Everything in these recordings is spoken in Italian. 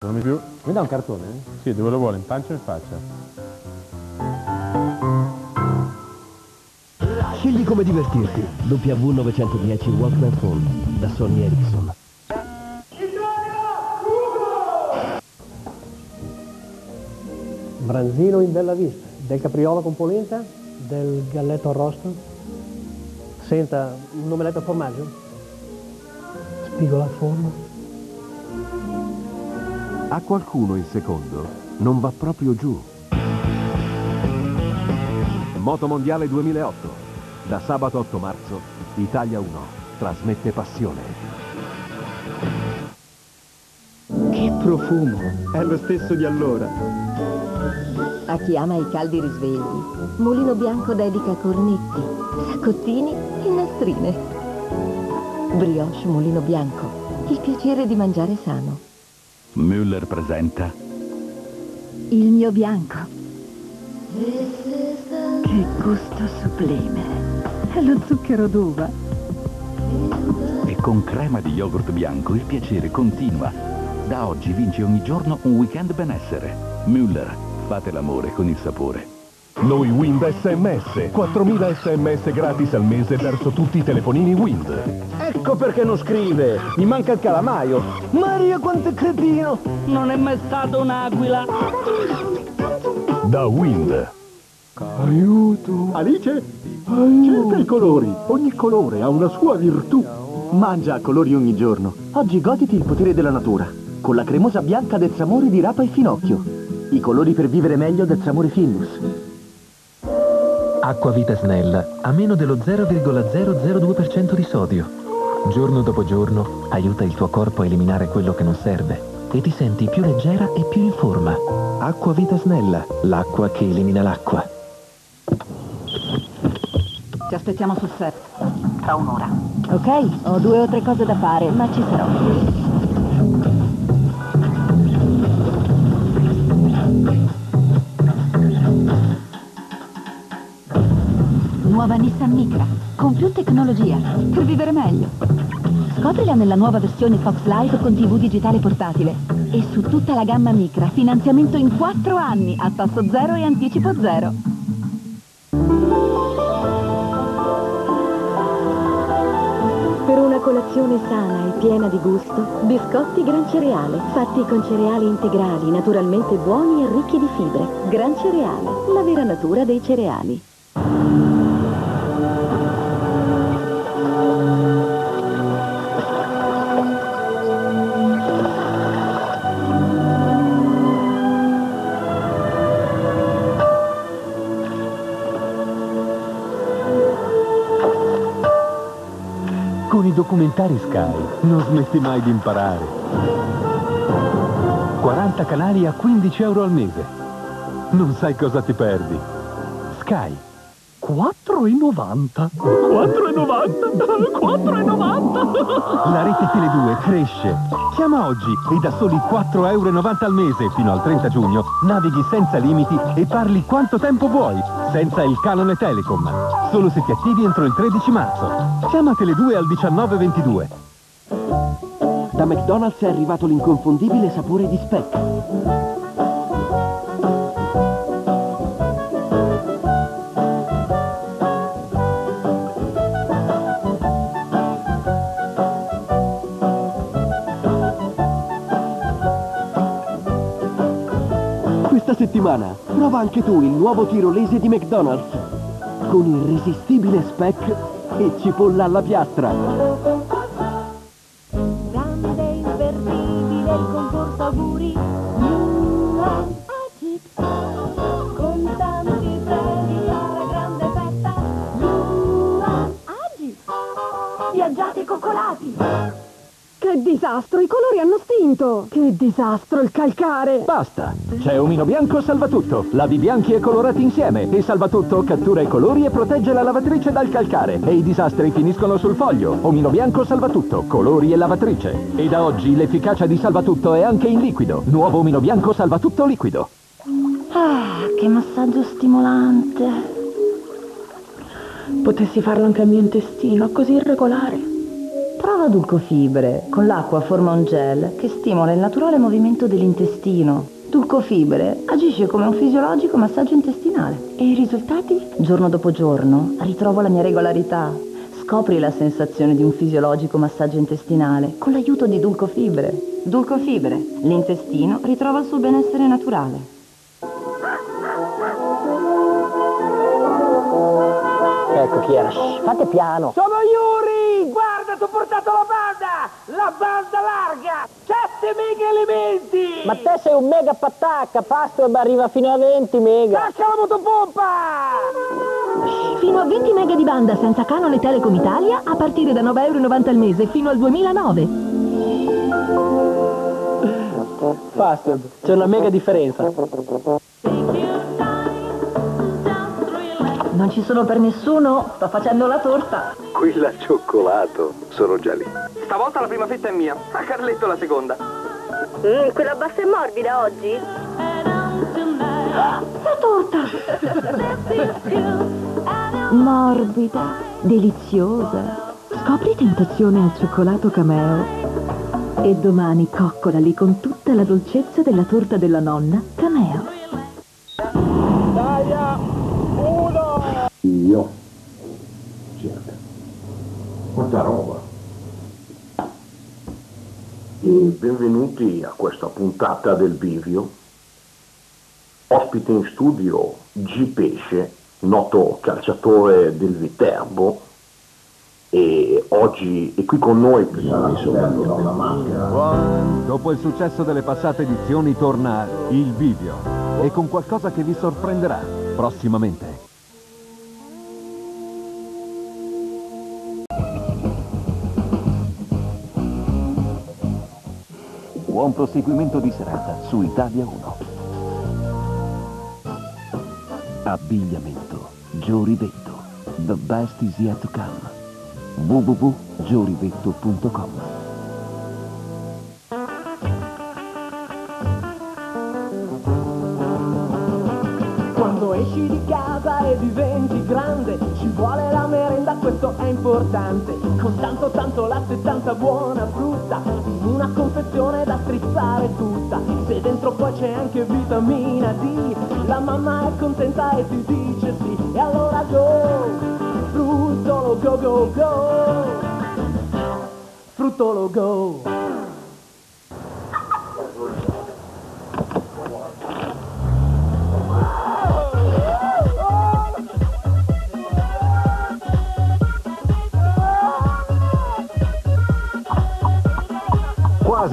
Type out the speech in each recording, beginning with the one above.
Non mi più. Mi dà un cartone? Sì, dove lo vuole, in pancia o in faccia? Scegli come divertirti. W910 Walkman Phone da Sony Ericsson. Branzino in bella vista, del capriolo con polenta, del galletto arrosto. Senta, un omeletto a formaggio? Spigola al forno. A qualcuno il secondo non va proprio giù. Moto Mondiale 2008. Da sabato 8 marzo, Italia 1 trasmette passione. Che profumo! È lo stesso di allora. A chi ama i caldi risvegli, Mulino Bianco dedica cornetti, saccottini e nastrine. Brioche Mulino Bianco, il piacere di mangiare sano. Müller presenta Il mio bianco. Che gusto sublime. È lo zucchero d'uva. e con crema di yogurt bianco il piacere continua. Da oggi vince ogni giorno un weekend benessere. Müller, fate l'amore con il sapore. Noi Wind SMS. 4.000 SMS gratis al mese verso tutti i telefonini Wind. Ecco perché non scrive. Mi manca il calamaio. Maria quanto è cretino. Non è mai stato un'aquila. Da Wind. Aiuto! Alice? Cerca i colori. Ogni colore ha una sua virtù. Mangia colori ogni giorno. Oggi goditi il potere della natura. Con la cremosa bianca del Tramore di Rapa e Finocchio. I colori per vivere meglio del Tramore Findus. Acqua Vita Snella a meno dello 0,002% di sodio. Giorno dopo giorno aiuta il tuo corpo a eliminare quello che non serve e ti senti più leggera e più in forma. Acqua Vita Snella, l'acqua che elimina l'acqua. Ci aspettiamo sul set. Tra un'ora. Ok, ho due o tre cose da fare, ma ci sarò. Nuova Nissan Micra, con più tecnologia, per vivere meglio. Scoprila nella nuova versione Fox Live con TV digitale portatile. E su tutta la gamma Micra, finanziamento in 4 anni, a tasso zero e anticipo zero. Per una colazione sana e piena di gusto, biscotti Gran Cereale, fatti con cereali integrali, naturalmente buoni e ricchi di fibre. Gran Cereale, la vera natura dei cereali. I documentari Sky non smetti mai di imparare. 40 canali a 15 euro al mese. Non sai cosa ti perdi. Sky. 4,90. 4,90. 4,90. La rete Tele2 cresce. Chiama oggi e da soli 4,90 euro al mese fino al 30 giugno navighi senza limiti e parli quanto tempo vuoi, senza il canone Telecom. Solo se ti attivi entro il 13 marzo. Chiama Tele2 al 1922. Da McDonald's è arrivato l'inconfondibile sapore di speck. Settimana prova anche tu il nuovo tirolese di McDonald's con irresistibile speck e cipolla alla piastra. Stinto! Che disastro, il calcare! Basta! C'è Omino Bianco Salvatutto. Lavi bianchi e colorati insieme. E Salvatutto cattura i colori e protegge la lavatrice dal calcare. E i disastri finiscono sul foglio. Omino Bianco Salvatutto. Colori e lavatrice. E da oggi l'efficacia di Salvatutto è anche in liquido. Nuovo Omino Bianco Salvatutto liquido. Ah, che massaggio stimolante! Potessi farlo anche al mio intestino, così irregolare. Prova Dulcofibre. Con l'acqua forma un gel che stimola il naturale movimento dell'intestino. Dulcofibre agisce come un fisiologico massaggio intestinale. E i risultati? Giorno dopo giorno ritrovo la mia regolarità. Scopri la sensazione di un fisiologico massaggio intestinale con l'aiuto di Dulcofibre. Dulcofibre. L'intestino ritrova il suo benessere naturale. Ecco Chiara, shh, fate piano. Sono Yuri! Portato la banda! La banda larga! 7 mega elementi! Ma te sei un mega patacca, Pastor arriva fino a 20 mega. Tacca la motopompa! Fino a 20 mega di banda senza canone Telecom Italia a partire da 9,90 euro al mese fino al 2009. Pastor, c'è una mega differenza. Non ci sono per nessuno, sto facendo la torta. Quella cioccolato, sono già lì. Stavolta la prima fetta è mia, a Carletto la seconda. Mm, quella bassa e morbida oggi? La torta! Morbida, deliziosa. Scopri tentazione al cioccolato cameo. E domani coccolali con tutta la dolcezza della torta della nonna cameo. Io. Cerca. Quanta roba. E benvenuti a questa puntata del Bivio. Ospite in studio G. Pesce, noto calciatore del Viterbo. E oggi è qui con noi. Dopo il successo delle passate edizioni torna il Bivio e con qualcosa che vi sorprenderà prossimamente. Buon proseguimento di serata su Italia 1. Abbigliamento Giorivetto. The best is yet to come. www.giorivetto.com Quando esci di casa e diventi grande Ci vuole la merenda, questo è importante Con tanto tanto latte e tanta buona dentro poi c'è anche vitamina D. La mamma è contenta e ti dice sì. E allora go, fruttolo go go go. Fruttolo go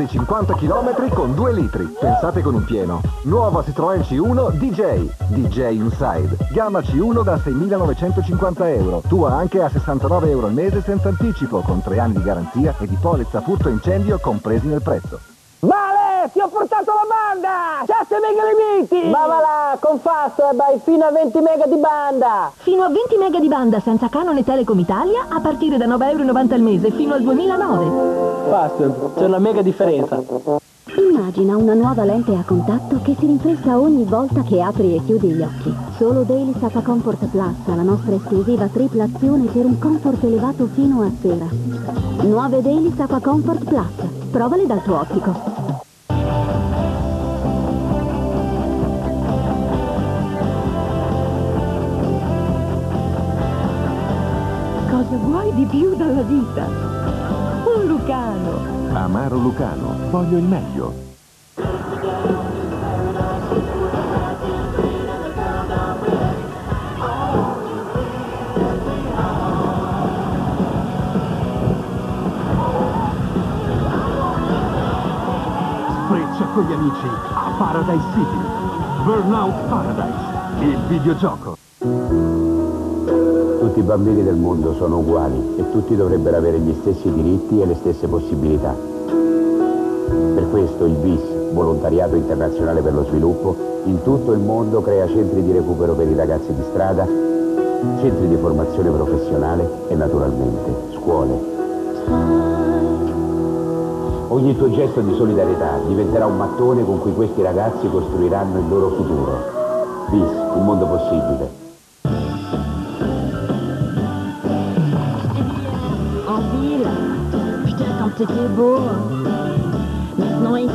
Quasi 50 km con 2 litri. Pensate con un pieno. Nuova Citroën C1 DJ. DJ Inside. Gamma C1 da 6.950 euro. Tua anche a 69 euro al mese senza anticipo, con 3 anni di garanzia e di polizza furto incendio compresi nel prezzo. Banda! 7 mega limiti! Ma va là, con Fasto e vai fino a 20 mega di banda! Fino a 20 mega di banda senza canone Telecom Italia a partire da 9,90 euro al mese fino al 2009. Pastor, c'è una mega differenza. Immagina una nuova lente a contatto che si rinfresca ogni volta che apri e chiudi gli occhi. Solo Daily Sapa Comfort Plus ha la nostra esclusiva tripla azione per un comfort elevato fino a sera. Nuove Daily Sapa Comfort Plus. Provale dal tuo ottico. Cosa vuoi di più dalla vita? Un Lucano. Amaro Lucano, voglio il meglio. Spreccia con gli amici a Paradise City. Burnout Paradise, il videogioco. Tutti i bambini del mondo sono uguali e tutti dovrebbero avere gli stessi diritti e le stesse possibilità. Per questo il BIS, Volontariato Internazionale per lo Sviluppo, in tutto il mondo crea centri di recupero per i ragazzi di strada, centri di formazione professionale e naturalmente scuole. Ogni tuo gesto di solidarietà diventerà un mattone con cui questi ragazzi costruiranno il loro futuro. BIS, un mondo possibile. Liberté qui est beau. Maintenant ici,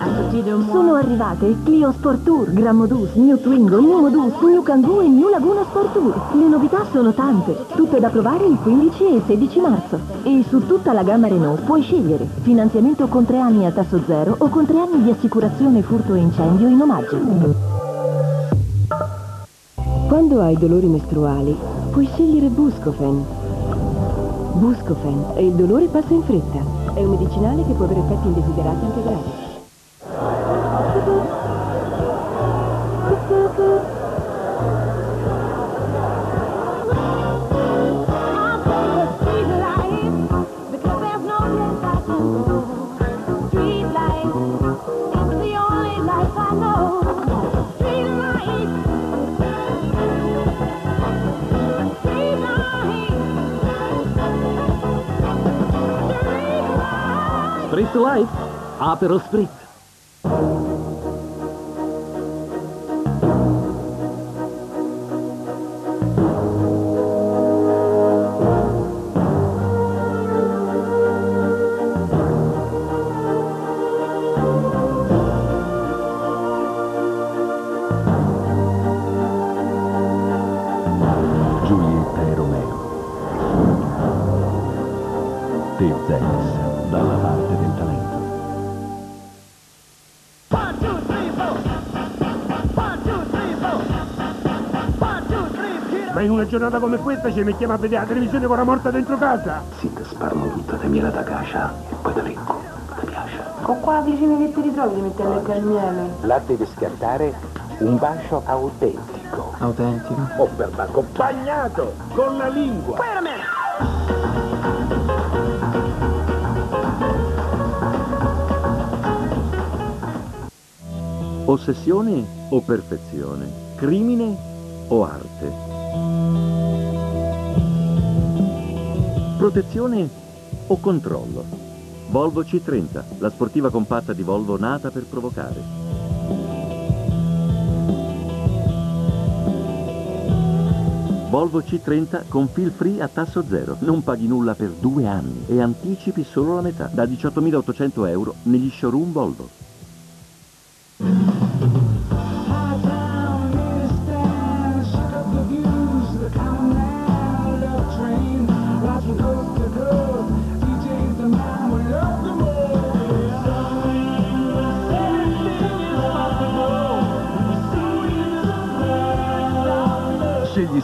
à côté de moi. Sono arrivate Clio Sport Tour, Gran Modus, New Twingo, New Modus, New Kangoo e New Laguna Sport Tour. Le novità sono tante, tutte da provare il 15 e il 16 marzo. E su tutta la gamma Renault puoi scegliere finanziamento con 3 anni a tasso zero o con 3 anni di assicurazione furto e incendio in omaggio. Quando hai dolori mestruali, puoi scegliere Buscofen. Buscofen il dolore passa in fretta. È un medicinale che può avere effetti indesiderati anche gravi. Spritz Life, Aperol Spritz. Una giornata come questa ci mettiamo a vedere la televisione con la morta dentro casa? Sì, ti sparano tutta te miele da cascia e poi te ricco. Ti piace? Con qua vicino che ti ritrovi di mettere le cagnelle? Là deve scattare un bacio autentico. Autentico? Oh, per accompagnato con la lingua. Wait a minute! Ossessione o perfezione? Crimine o arte? Protezione o controllo? Volvo C30, la sportiva compatta di Volvo nata per provocare. Volvo C30 con feel free a tasso zero. Non paghi nulla per due anni e anticipi solo la metà, da 18.800 euro negli showroom Volvo.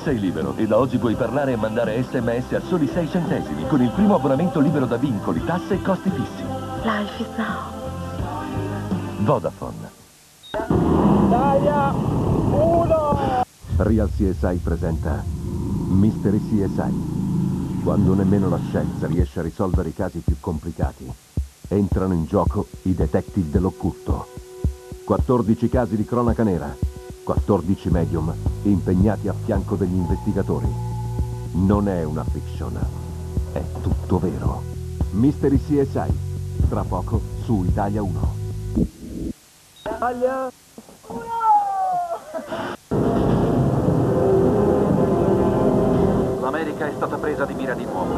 Sei Libero e da oggi puoi parlare e mandare sms a soli 6 centesimi con il primo abbonamento libero da vincoli, tasse e costi fissi. Life is now. Vodafone. Taglia! Uno! Real CSI presenta Mystery CSI. Quando nemmeno la scienza riesce a risolvere i casi più complicati, entrano in gioco i detective dell'occulto. 14 casi di cronaca nera, 14 medium impegnati a fianco degli investigatori. Non è una fiction, è tutto vero. Mystery CSI, tra poco su Italia 1. Taglia! L'America è stata presa di mira di nuovo.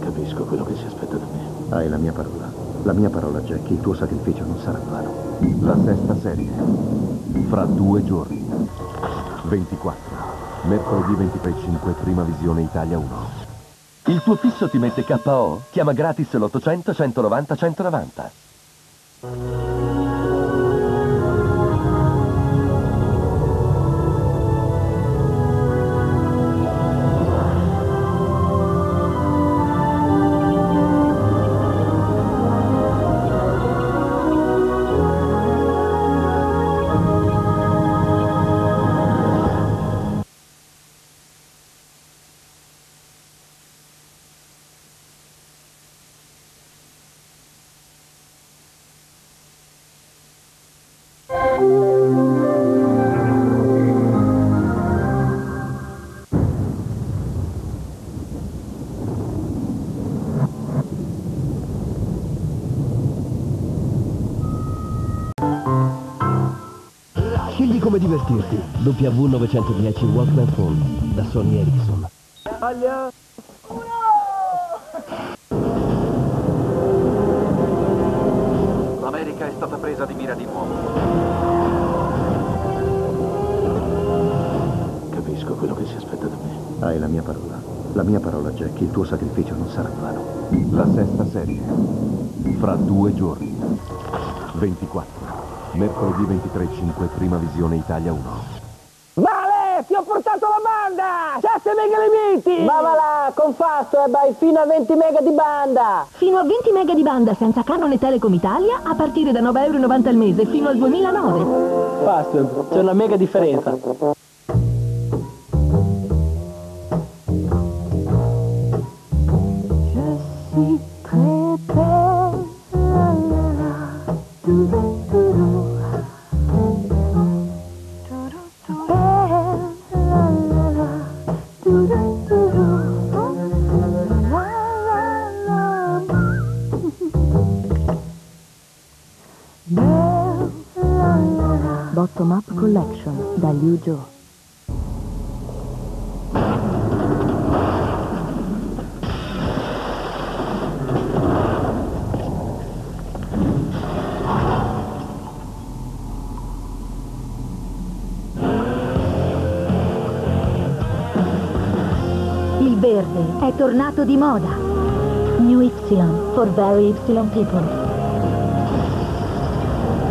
Capisco quello che si aspetta da me. Hai la mia parola. La mia parola, Jack. Il tuo sacrificio non sarà vano. La sesta serie. Fra due giorni. 24. Mercoledì 23.5, prima visione Italia 1. Il tuo fisso ti mette KO? Chiama gratis l'800 190 190. Scegli come divertirti. W910 Walkman Phone da Sony Ericsson. Taglia! L'America è stata presa di mira di nuovo. Capisco quello che si aspetta da me. Hai la mia parola. La mia parola, Jack. Il tuo sacrificio non sarà vano. La sesta serie. Fra due giorni. 24. Mercoledì 23.5, prima visione Italia 1. Vale, ti ho portato la banda! 7 mega limiti! Ma va là, con Fastweb hai fino a 20 mega di banda! Fino a 20 mega di banda senza canone Telecom Italia a partire da 9,90 euro al mese fino al 2009. Fastweb, c'è una mega differenza. Up Collection da Liu. Il verde è tornato di moda. New Y for very Y people.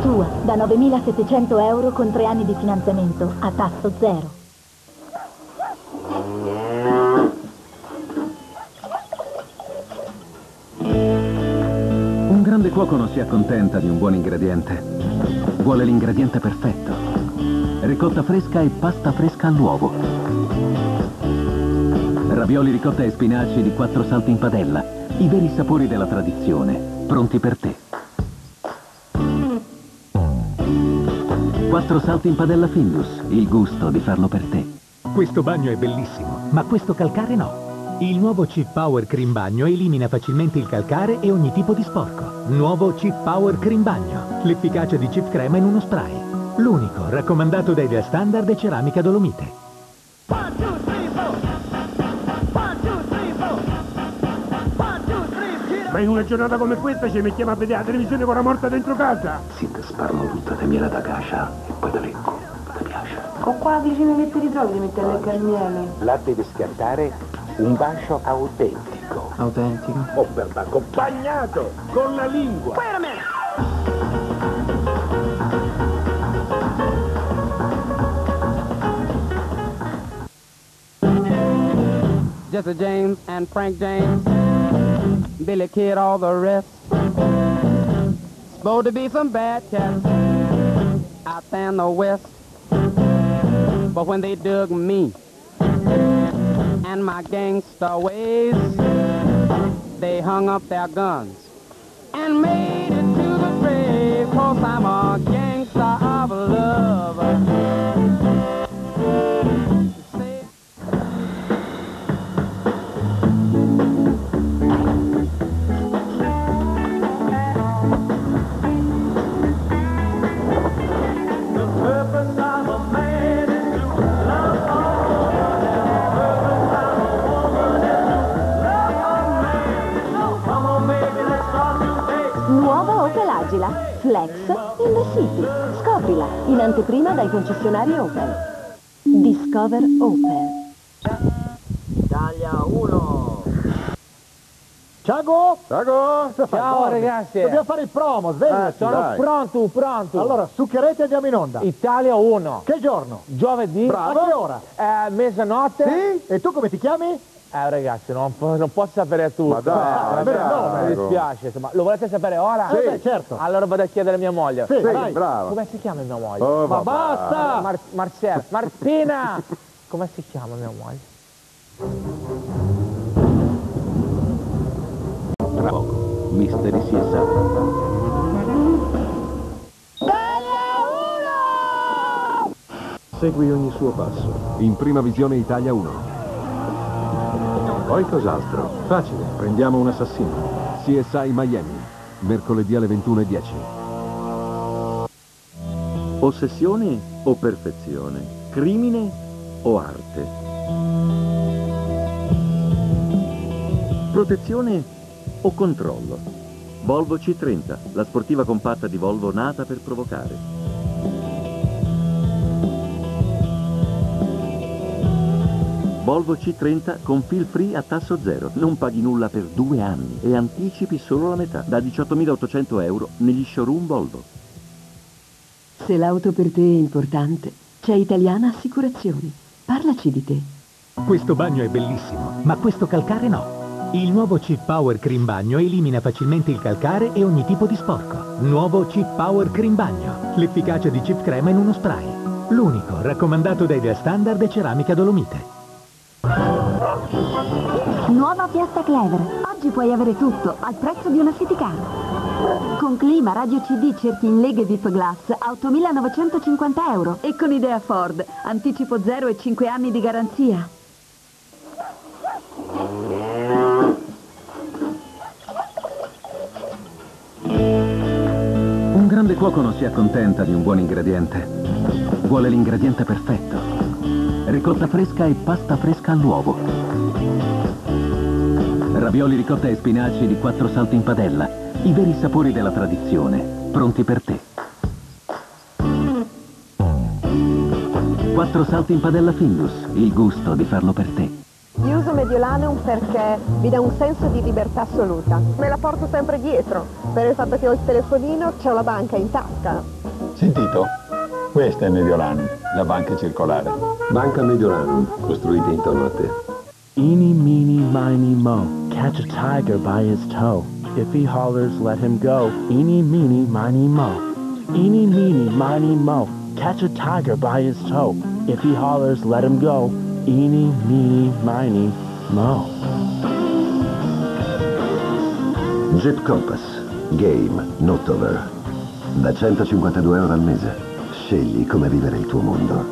Tua da 9.700 euro con tre anni di finanziamento a tasso zero. Un grande cuoco non si accontenta di un buon ingrediente. Vuole l'ingrediente perfetto. Ricotta fresca e pasta fresca all'uovo. Ravioli ricotta e spinaci di quattro salti in padella. I veri sapori della tradizione, pronti per te. Quattro salti in padella Findus, il gusto di farlo per te. Questo bagno è bellissimo, ma questo calcare no. Il nuovo Chip Power Cream Bagno elimina facilmente il calcare e ogni tipo di sporco. Nuovo Chip Power Cream Bagno. L'efficacia di Chip Crema in uno spray. L'unico raccomandato da Ideal Standard e Ceramica Dolomite. Ma in una giornata come questa ci mettiamo a vedere la televisione con la morta dentro casa? Sì, te sparano tutta te miele da cascia e poi te leggo. Ti piace? Con qua vicino che ti ritrovi di mettere le carniere? La devi scartare un bacio autentico. Autentico? Oh, per accompagnato con la lingua. Wait a minute! Jesse James and Frank James, Billy Kid, all the rest. Supposed to be some bad cats out in the west. But when they dug me and my gangster ways, they hung up their guns and made it to the grave. Cause I'm a dai concessionari Opel. Discover Opel. Italia 1! Ciao! Ciao! Ciao, ragazzi. Dobbiamo fare il promo, sveglia! Eh, sono pronto, pronto. Allora, succherete e andiamo in onda. Italia 1. Che giorno? Giovedì. Bravo. A che ora? Eh, mezzanotte. Sì? E tu come ti chiami? Eh ragazzi, non, po- non posso sapere tutto. Ma dai, Eh, dai, no, mi no. dispiace, insomma. Lo volete sapere ora? Sì. Eh, beh, certo. Allora vado a chiedere a mia moglie. Sì, vai. bravo. Come si chiama mia moglie? Oh, Ma basta! Mar- Marcella. Martina! Come si chiama mia moglie? Tra poco, Mystery CSI. Segui ogni suo passo. In prima visione Italia 1. Poi cos'altro? Facile, prendiamo un assassino. CSI Miami, mercoledì alle 21.10. Ossessione o perfezione? Crimine o arte? Protezione o controllo? Volvo C30, la sportiva compatta di Volvo nata per provocare. Volvo C30 con feel free a tasso zero. Non paghi nulla per due anni e anticipi solo la metà, da 18.800 euro negli showroom Volvo. Se l'auto per te è importante, c'è Italiana Assicurazioni. Parlaci di te. Questo bagno è bellissimo, ma questo calcare no. Il nuovo Chip Power Cream Bagno elimina facilmente il calcare e ogni tipo di sporco. Nuovo Chip Power Cream Bagno. L'efficacia di chip crema in uno spray. L'unico, raccomandato da Idea Standard e Ceramica Dolomite. Nuova Fiesta Clever. Oggi puoi avere tutto al prezzo di una City Car. Con clima, radio CD, cerchi in lega e VIP Glass, 8.950 euro. E con Idea Ford, anticipo 0 e 5 anni di garanzia. Un grande cuoco non si accontenta di un buon ingrediente. Vuole l'ingrediente perfetto. Ricotta fresca e pasta fresca all'uovo. Ravioli ricotta e spinaci di quattro salti in padella. I veri sapori della tradizione, pronti per te. Quattro salti in padella Findus, il gusto di farlo per te. Io uso Mediolanum perché mi dà un senso di libertà assoluta. Me la porto sempre dietro. Per il fatto che ho il telefonino, c'ho la banca in tasca. Sentito? Questa è Mediolanum, la banca circolare. Banca Mediolanum, costruita intorno a te. Eeny, meeny, miny, mo. Catch a tiger by his toe. If he hollers, let him go. Eeny, meeny, miny, mo. Eeny, meeny, miny, mo. Catch a tiger by his toe. If he hollers, let him go. Eeny, meeny, miny, mo. Jet Compass. Game, not over. Da 152 euro al mese. Scegli come vivere il tuo mondo.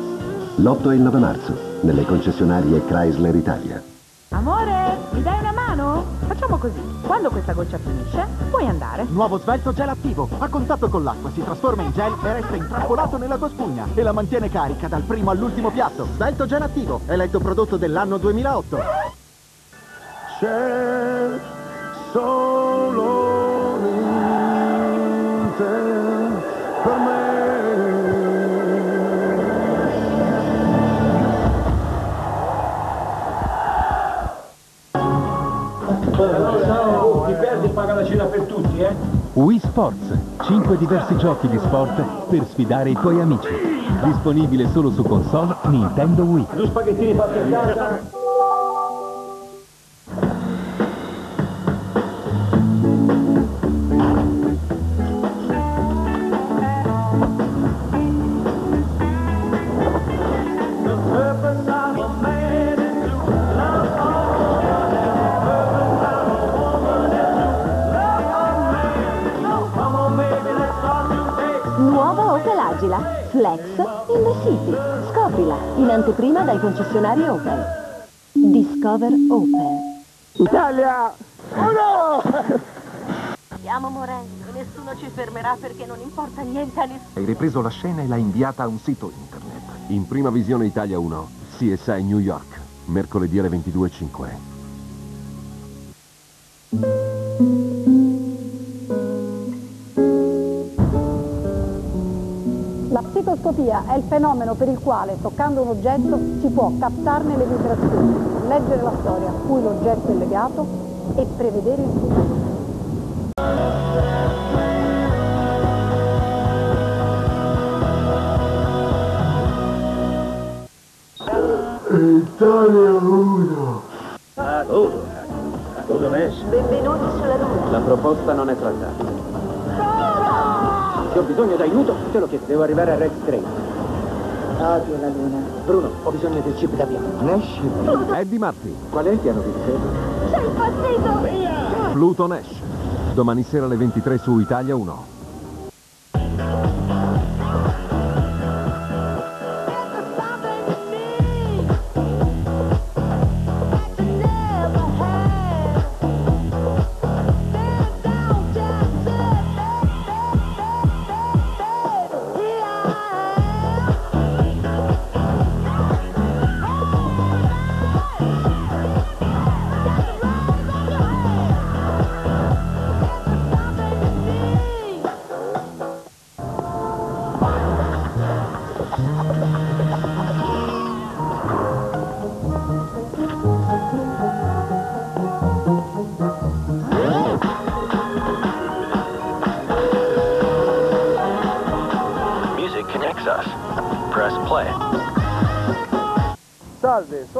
L'8 e il 9 marzo, nelle concessionarie Chrysler Italia. Amore, mi dai una mano? Facciamo così. Quando questa goccia finisce, puoi andare. Nuovo svelto gel attivo. A contatto con l'acqua si trasforma in gel e resta intrappolato nella tua spugna. E la mantiene carica dal primo all'ultimo piatto. Svelto gel attivo. Eletto prodotto dell'anno 2008. C'è solo paga la cena per tutti, eh? Wii Sports, 5 diversi giochi di sport per sfidare i tuoi amici. Disponibile solo su console Nintendo Wii. Due spaghettini fatti a casa. Nuova Opel Agila. Flex in the City. Scoprila in anteprima dal concessionario Opel. Discover Opel. Italia! Uno! Stiamo morendo e nessuno ci fermerà perché non importa niente a nessuno. Hai ripreso la scena e l'hai inviata a un sito internet. In prima visione Italia 1, CSI New York, mercoledì alle 22.05. La psicoscopia è il fenomeno per il quale, toccando un oggetto, si può captarne le vibrazioni, leggere la storia a cui l'oggetto è legato e prevedere il futuro. Italia 1! Ah, duro. Dove messi? Benvenuti sulla Luna. La proposta non è trattata. Se ho bisogno d'aiuto, te lo chiedo. Devo arrivare a Red Strait. Odio la luna. Bruno, ho bisogno del chip da piano. Nash. Eddie Murphy. Qual è il piano di difesa? Sei impazzito! Pluto Nash. Domani sera alle 23 su Italia 1.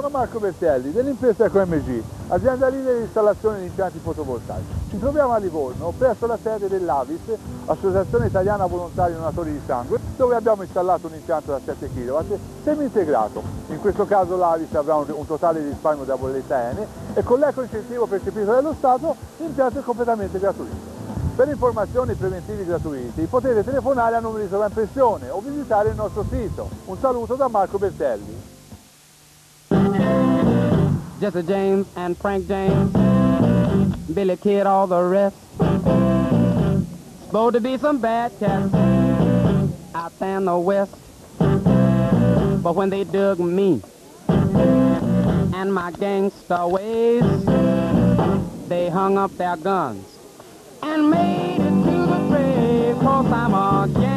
Sono Marco Bertelli dell'impresa EcoMG, azienda leader di installazione di impianti fotovoltaici. Ci troviamo a Livorno, presso la sede dell'Avis, Associazione Italiana Volontari Donatori di Sangue, dove abbiamo installato un impianto da 7 kW semi-integrato. In questo caso l'Avis avrà un, totale risparmio da bolletta Ene e con l'eco-incentivo percepito dallo Stato l'impianto è completamente gratuito. Per informazioni preventivi gratuiti potete telefonare a numeri di sovraimpressione o visitare il nostro sito. Un saluto da Marco Bertelli. Jesse James and Frank James, Billy Kid, all the rest. Supposed to be some bad cats out there in the west. But when they dug me and my gangster ways, they hung up their guns and made it to the grave. Cause I'm a gangster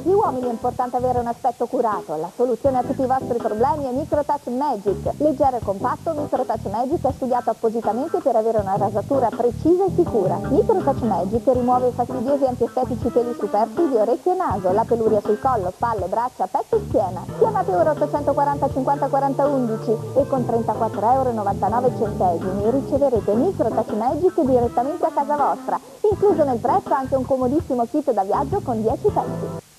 Anche per gli uomini è importante avere un aspetto curato. La soluzione a tutti i vostri problemi è Microtouch Magic. Leggero e compatto, Microtouch Magic è studiato appositamente per avere una rasatura precisa e sicura. Microtouch Magic rimuove i fastidiosi antiestetici peli superflui di orecchio e naso, la peluria sul collo, spalle, braccia, petto e schiena. Chiamate ora 840 50 40 11 e con 34,99 euro riceverete Microtouch Magic direttamente a casa vostra. Incluso nel prezzo anche un comodissimo kit da viaggio con 10 pezzi.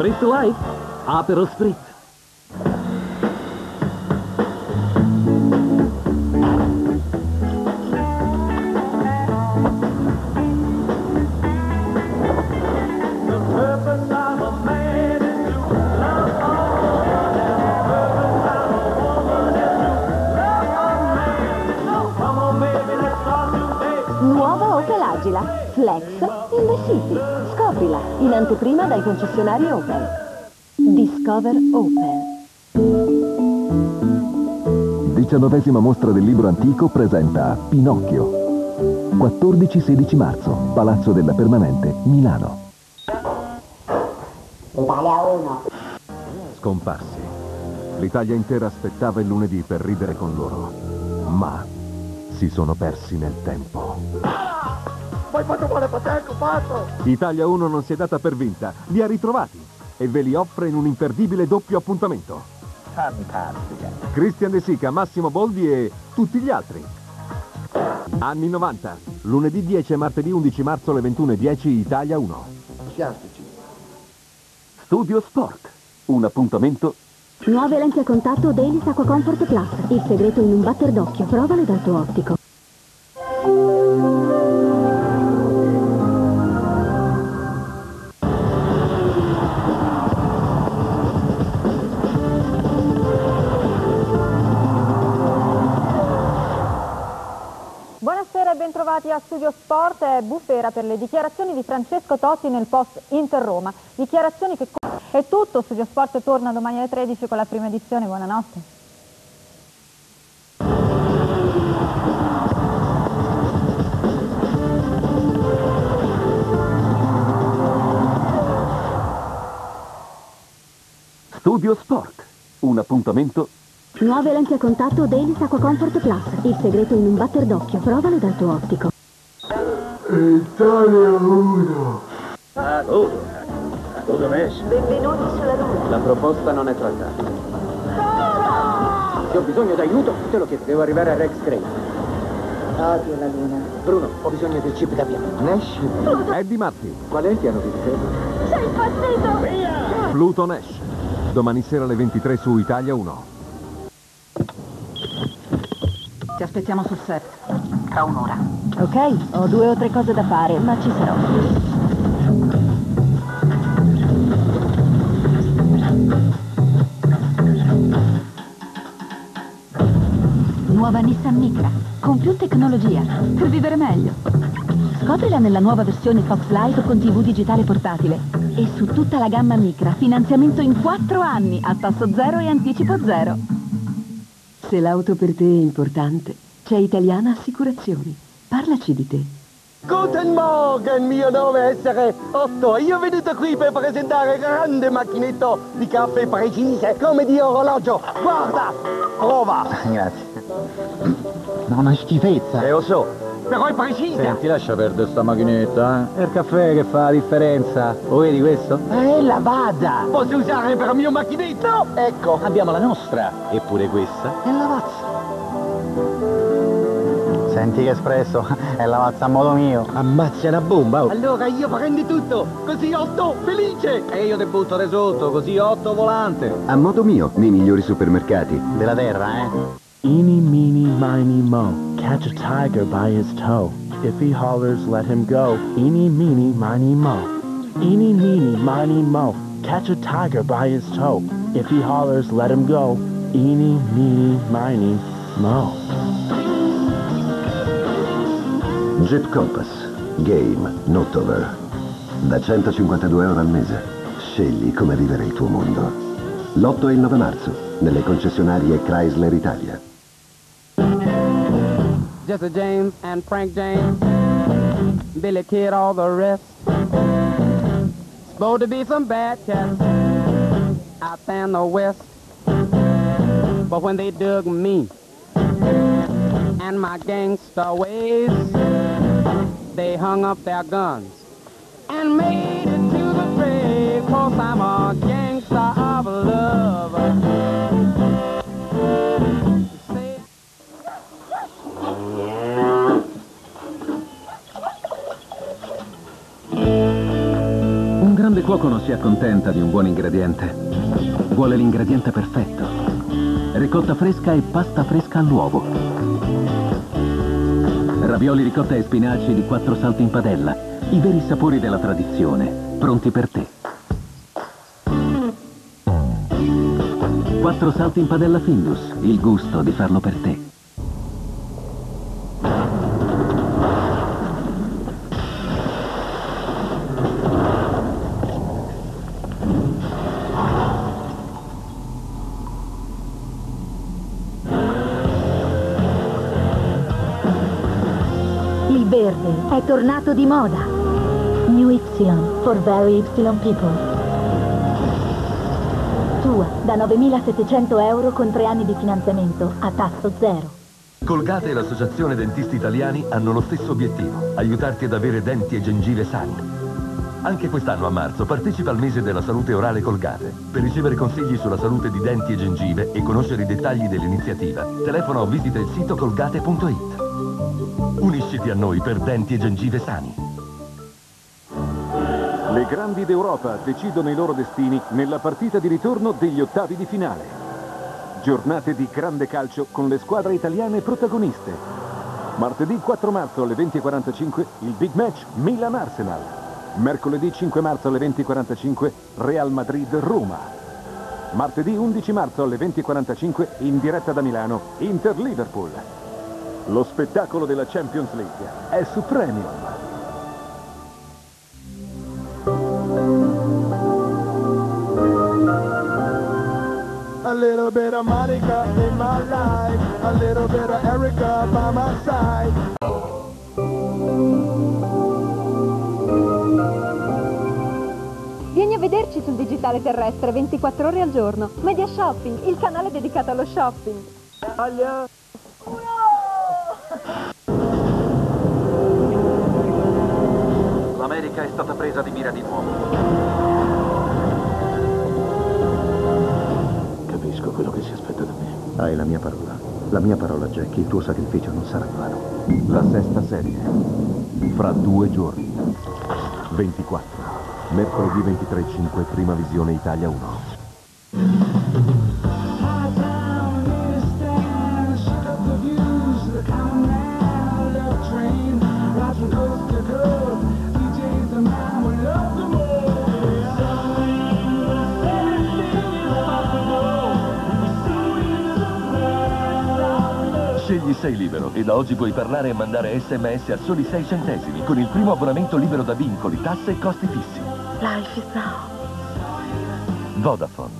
Spritz Life? Apero Spritz. Dai concessionari Opel. Discover Opel. Diciannovesima mostra del libro antico presenta Pinocchio. 14-16 marzo, Palazzo della Permanente, Milano. Italia 1. Scomparsi. L'Italia intera aspettava il lunedì per ridere con loro. Ma si sono persi nel tempo. Poi fatto male Pateco, fatto! Italia 1 non si è data per vinta, li ha ritrovati e ve li offre in un imperdibile doppio appuntamento. Fantastica. Christian De Sica, Massimo Boldi e tutti gli altri. Anni 90, lunedì 10 e martedì 11 marzo alle 21.10 Italia 1. Sciastici. Studio Sport. Un appuntamento Nuove lenti a contatto Dailies Aqua Comfort Plus. Il segreto in un batter d'occhio. Provale dal tuo ottico. Sport, è bufera per le dichiarazioni di Francesco Totti nel post Inter Roma. Dichiarazioni che... È tutto, Studio Sport torna domani alle 13 con la prima edizione, buonanotte. Studio Sport. Un appuntamento Nuove lenti a contatto Dailies Aqua Comfort Plus. Il segreto in un batter d'occhio. Provale dal tuo ottico. Italia 1. Ah, oh. Cosa messo? Benvenuti sulla Luna. La proposta non è trattata. Se ho bisogno d'aiuto, te lo chiedo. Devo arrivare a Rex Crane. Odio la luna. Bruno, ho bisogno del chip da piano. Nash. Eddie Matti. Qual è il piano di difesa? Sei impazzito! Pluto Nash. Domani sera alle 23 su Italia 1. Ti aspettiamo sul set. Tra un'ora. Ok, ho due o tre cose da fare, ma ci sarò. Nuova Nissan Micra, con più tecnologia, per vivere meglio. Scoprila nella nuova versione Fox Live con TV digitale portatile. E su tutta la gamma Micra, finanziamento in 4 anni, a tasso zero e anticipo zero. Se l'auto per te è importante, c'è Italiana Assicurazioni. Parlaci di te. Guten Morgen, mio nome è essere Otto e io sono venuto qui per presentare il grande macchinetto di caffè precise, come di orologio. Guarda, prova. Grazie. Ma una schifezza. Eh, lo so, però è precisa. Senti, lascia perdere sta macchinetta, eh. È il caffè che fa la differenza. Lo vedi questo? È lavata. Posso usare per il mio macchinetto? Ecco. Abbiamo la nostra. Eppure questa è lavazza. Senti che espresso, è lavazza a modo mio. Ammazza una bomba. oh. Allora io prendi tutto, così Otto felice. E io te butto di sotto, così otto volante. A modo mio, nei migliori supermercati. Della terra, eh? Eeny, meeny, miny, mo. Catch a tiger by his toe. If he hollers, let him go. Eeny, meeny, miny, mo. Eeny, meeny, miny, mo. Catch a tiger by his toe. If he hollers, let him go. Eeny, meeny, miny, mo. Jet Compass. Game, not over. Da 152 euro al mese. Scegli come vivere il tuo mondo. L'8 e il 9 marzo, nelle concessionarie Chrysler Italia. Jesse James and Frank James, Billy Kid, all the rest. Supposed to be some bad cats out there in the west. But when they dug me and my gangster ways, they hung up their guns and made it to the grave. Cause I'm a gangster of love. Un grande cuoco non si accontenta di un buon ingrediente. Vuole l'ingrediente perfetto. Ricotta fresca e pasta fresca all'uovo. Ravioli ricotta e spinaci di quattro salti in padella. I veri sapori della tradizione, pronti per te. Quattro salti in padella Findus, il gusto di farlo per te. Tornato di moda. New Y for very Y people. Tua da 9.700 euro con tre anni di finanziamento a tasso zero. Colgate e l'Associazione Dentisti Italiani hanno lo stesso obiettivo, aiutarti ad avere denti e gengive sani. Anche quest'anno a marzo partecipa al mese della salute orale Colgate. Per ricevere consigli sulla salute di denti e gengive e conoscere i dettagli dell'iniziativa, telefona o visita il sito colgate.it. Unisciti a noi per denti e gengive sani. Le grandi d'Europa decidono i loro destini nella partita di ritorno degli ottavi di finale. Giornate di grande calcio con le squadre italiane protagoniste. Martedì 4 marzo alle 20.45 il big match Milan-Arsenal. Mercoledì 5 marzo alle 20.45 Real Madrid-Roma. Martedì 11 marzo alle 20.45 in diretta da Milano Inter-Liverpool. Lo spettacolo della Champions League è su Premium. A little bit of Monica in my life, a little bit of Erica by my side. Vieni a vederci sul digitale terrestre 24 ore al giorno. Media Shopping, il canale dedicato allo shopping. L'America è stata presa di mira di nuovo. Capisco quello che si aspetta da me. Hai la mia parola. La mia parola, Jack, il tuo sacrificio non sarà vano. La sesta serie. Fra due giorni. 24. Mercoledì 23.5, prima visione Italia 1. Sei Libero e da oggi puoi parlare e mandare sms a soli 6 centesimi con il primo abbonamento libero da vincoli, tasse e costi fissi. Life is now. Vodafone.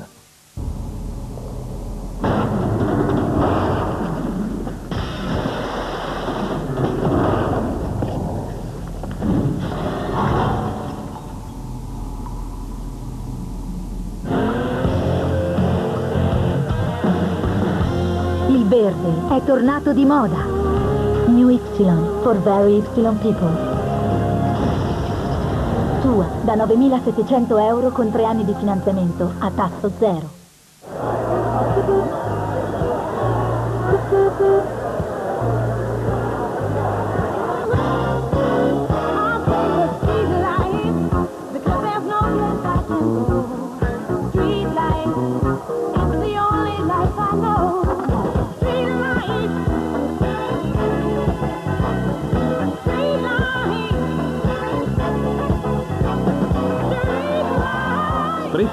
Verde è tornato di moda. New Y for very Y people. Tua da 9.700 euro con tre anni di finanziamento a tasso zero.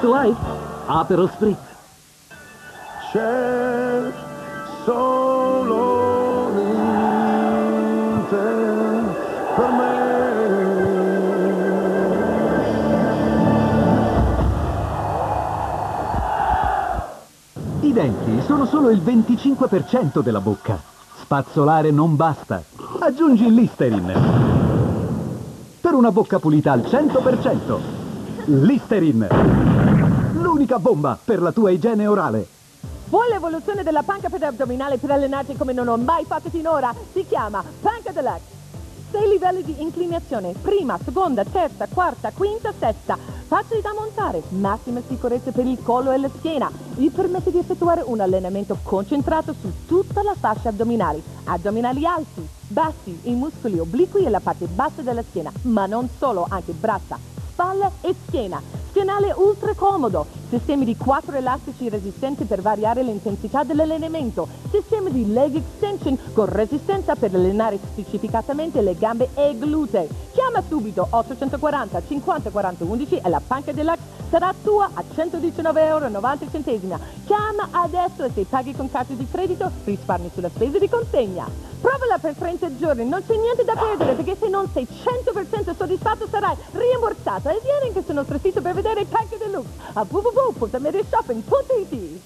Light, Aperol Spritz. C'è solo niente per me. I denti sono solo il 25% della bocca. Spazzolare non basta. Aggiungi Listerin. Per una bocca pulita al 100%. Listerin. L'unica bomba per la tua igiene orale. Vuoi l'evoluzione della panca per addominale per allenarti come non ho mai fatto finora? Si chiama Panca Deluxe. Sei livelli di inclinazione, prima, seconda, terza, quarta, quinta, sesta. Facili da montare, massima sicurezza per il collo e la schiena. Gli permette di effettuare un allenamento concentrato su tutta la fascia addominale. Addominali alti, bassi, i muscoli obliqui e la parte bassa della schiena, ma non solo, anche braccia, spalle e schiena. Schienale ultra comodo, sistemi di quattro elastici resistenti per variare l'intensità dell'allenamento, sistemi di leg extension con resistenza per allenare specificatamente le gambe e i glutei. Chiama subito 840 50 40 11 e la panca deluxe sarà tua a 119,90 euro. Chiama adesso e se paghi con carta di credito risparmi sulla spesa di consegna. Provala per 30 giorni, non c'è niente da perdere perché se non sei 100% soddisfatto sarai rimborsato. E vieni anche sul nostro sito per vedere il pack deluxe a www.mediashopping.it.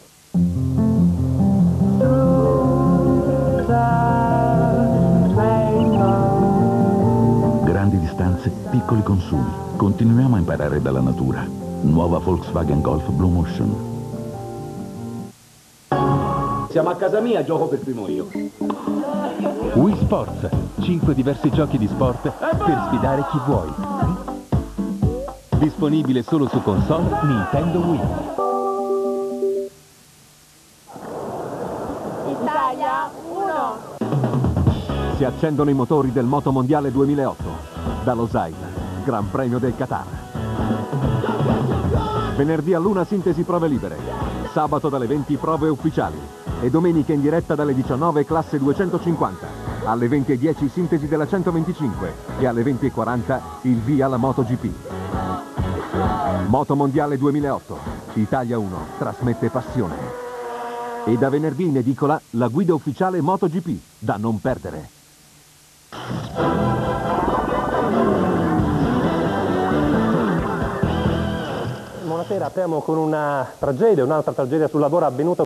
Grandi distanze, piccoli consumi. Continuiamo a imparare dalla natura. Nuova Volkswagen Golf Blue Motion. Siamo a casa mia, gioco per primo io. Wii Sports. 5 diversi giochi di sport per sfidare chi vuoi. Disponibile solo su console Nintendo Wii. Italia 1. Si accendono i motori del Moto Mondiale 2008. Da Losail, Gran Premio del Qatar. Venerdì all'una sintesi prove libere. Sabato dalle 20 prove ufficiali. E domenica in diretta dalle 19 classe 250. Alle 20.10 sintesi della 125. E alle 20.40 il via alla MotoGP. Moto Mondiale 2008. Italia 1 trasmette passione. E da venerdì in edicola la guida ufficiale MotoGP, da non perdere. Buonasera, apriamo con una tragedia, un'altra tragedia sul lavoro avvenuta